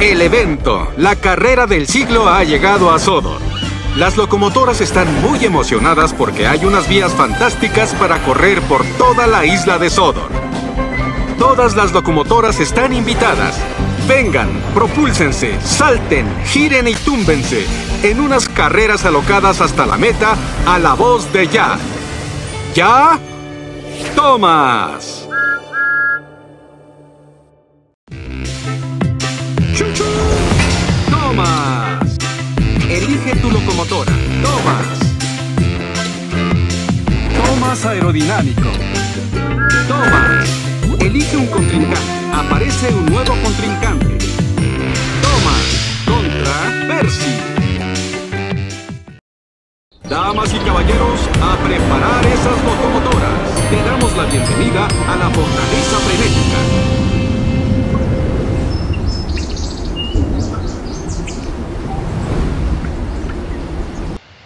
El evento, la carrera del siglo ha llegado a Sodor. Las locomotoras están muy emocionadas porque hay unas vías fantásticas para correr por toda la isla de Sodor. Todas las locomotoras están invitadas. Vengan, propúlsense, salten, giren y túmbense en unas carreras alocadas hasta la meta a la voz de ya. ¿Ya? ¡Tomas! ¡Tomas! Tomas aerodinámico. ¡Tomas! Elige un contrincante. Aparece un nuevo contrincante. Tomas contra Percy. Damas y caballeros, a preparar esas locomotoras. Te damos la bienvenida a la fortaleza frenética.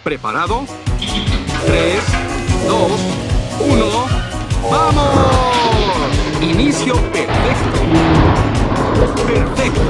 ¿Preparado? 3, 2, 1, ¡vamos! Inicio perfecto. Perfecto.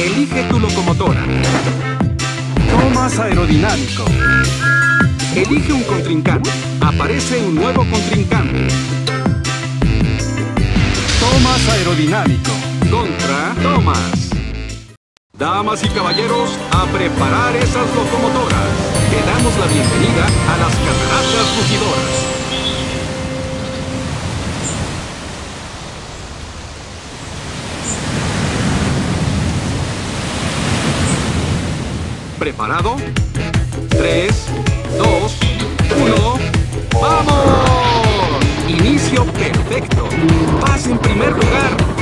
Elige tu locomotora. Tomas aerodinámico. Elige un contrincante. Aparece un nuevo contrincante. Tomas aerodinámico. Contra Tomas. Damas y caballeros, a preparar esas locomotoras. Te damos la bienvenida a las cataratas rugidoras. ¿Preparado? 3, 2, 1, ¡vamos! Inicio perfecto. Vas en primer lugar.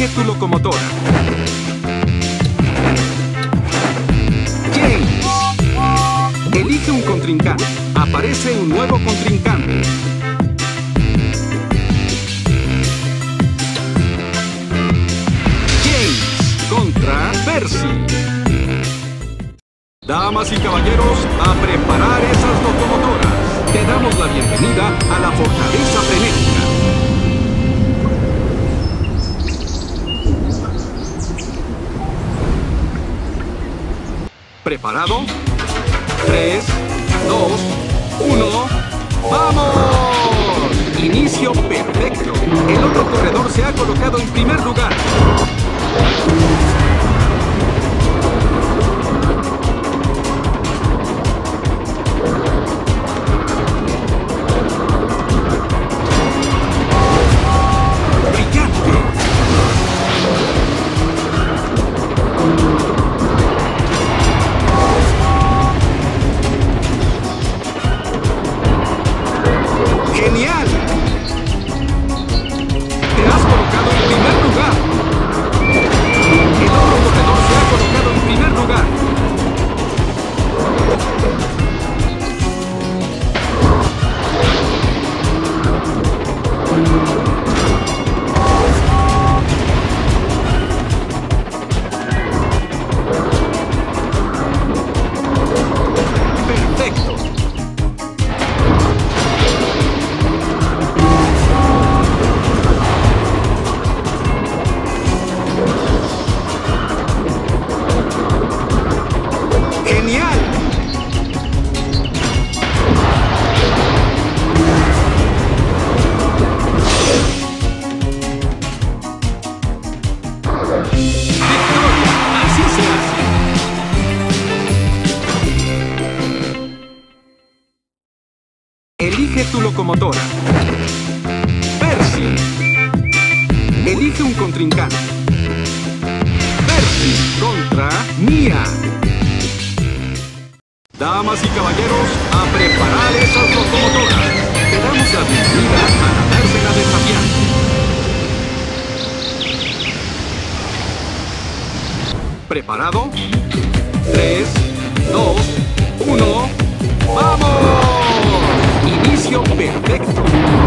Tu locomotora. James. Elige un contrincante. Aparece un nuevo contrincante. James contra Percy. Damas y caballeros, a preparar esas locomotoras. Te damos la bienvenida a la ¿Preparado? 3, 2, 1, ¡vamos! Inicio perfecto. El otro corredor se ha colocado en primer lugar. Locomotora. Percy. Elige un contrincante. Percy contra Mia. Damas y caballeros, a preparar esas locomotoras. Te damos la bienvenida a la dársela desafiante. ¿Preparado? 3, 2, 1, Inicio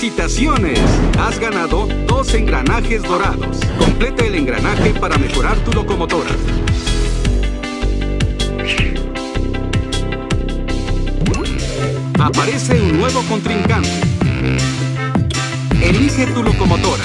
¡Felicitaciones! Has ganado dos engranajes dorados. Completa el engranaje para mejorar tu locomotora. Aparece un nuevo contrincante. Elige tu locomotora.